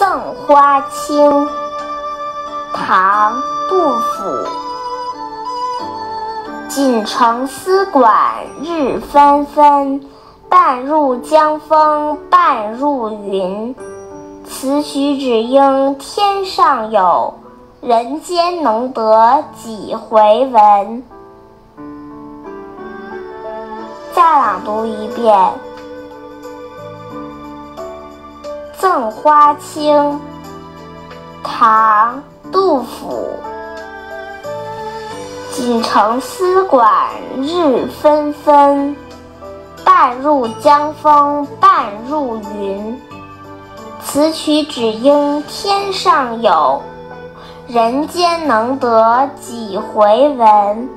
赠花卿，唐·杜甫。锦城丝管日纷纷，半入江风半入云。此曲只应天上有，人间能得几回闻。再朗读一遍《赠花卿》，唐·杜甫。锦城丝管日纷纷，半入江风半入云。此曲只应天上有，人间能得几回闻。